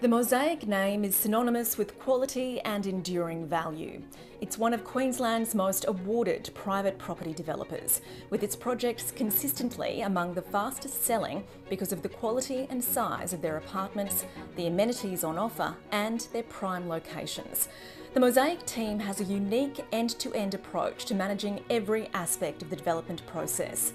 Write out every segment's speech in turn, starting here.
The Mosaic name is synonymous with quality and enduring value. It's one of Queensland's most awarded private property developers, with its projects consistently among the fastest selling because of the quality and size of their apartments, the amenities on offer, and their prime locations. The Mosaic team has a unique end to end approach to managing every aspect of the development process.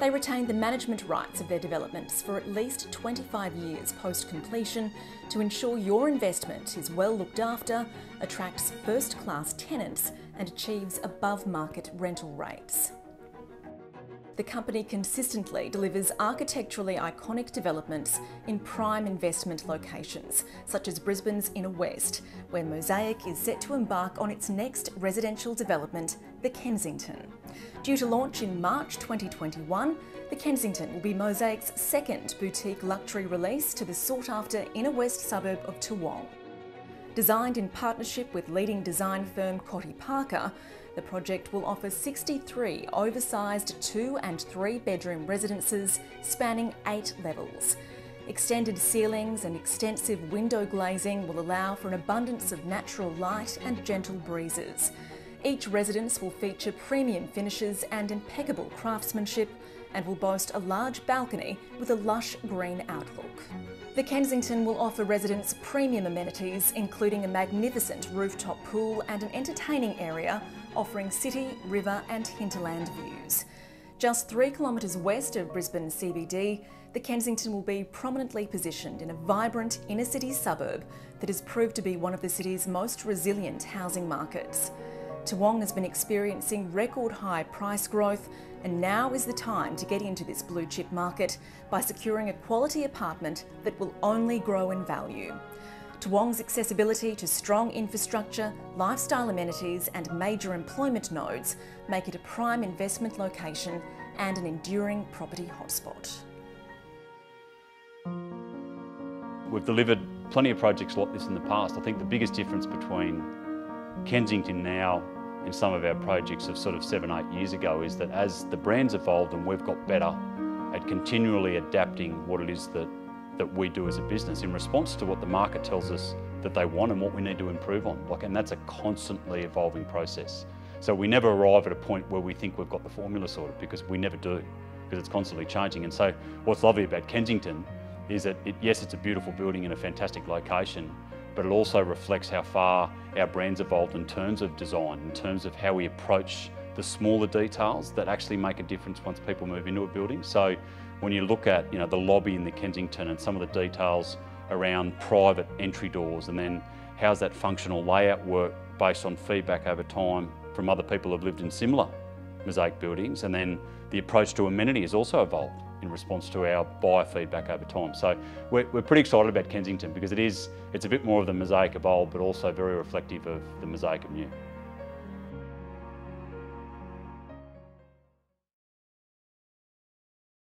They retain the management rights of their developments for at least 25 years post completion to ensure your investment is well looked after, attracts first class tenants, and achieves above market rental rates the company consistently delivers architecturally iconic developments in prime investment locations, such as Brisbane's Inner West, where Mosaic is set to embark on its next residential development, the Kensington. Due to launch in March 2021, the Kensington will be Mosaic's second boutique luxury release to the sought after Inner West suburb of Toowong. Designed in partnership with leading design firm Cottee Parker, the project will offer 63 oversized two and three bedroom residences spanning eight levels. Extended ceilings and extensive window glazing will allow for an abundance of natural light and gentle breezes. Each residence will feature premium finishes and impeccable craftsmanship and will boast a large balcony with a lush green outlook. The Kensington will offer residents premium amenities, including a magnificent rooftop pool and an entertaining area offering city, river, and hinterland views. Just three kilometres west of Brisbane CBD, the Kensington will be prominently positioned in a vibrant inner city suburb that has proved to be one of the city's most resilient housing markets. Toowong has been experiencing record high price growth, and now is the time to get into this blue chip market by securing a quality apartment that will only grow in value. Toowong's accessibility to strong infrastructure, lifestyle amenities, and major employment nodes make it a prime investment location and an enduring property hotspot. We've delivered plenty of projects like this in the past. I think the biggest difference between Kensington now in some of our projects of sort of seven, eight years ago is that as the brand's evolved and we've got better at continually adapting what it is that, that we do as a business in response to what the market tells us that they want and what we need to improve on. Like, and that's a constantly evolving process. So we never arrive at a point where we think we've got the formula sorted because we never do, because it's constantly changing. And so what's lovely about Kensington is that, it, yes, it's a beautiful building in a fantastic location, but it also reflects how far our brand's evolved in terms of design, in terms of how we approach the smaller details that actually make a difference once people move into a building. So when you look at you know, the lobby in the Kensington and some of the details around private entry doors and then how's that functional layout work based on feedback over time from other people who've lived in similar mosaic buildings and then the approach to amenity has also evolved in response to our buyer feedback over time. So we're, we're pretty excited about Kensington because it is, it's a bit more of the mosaic of old, but also very reflective of the mosaic of new.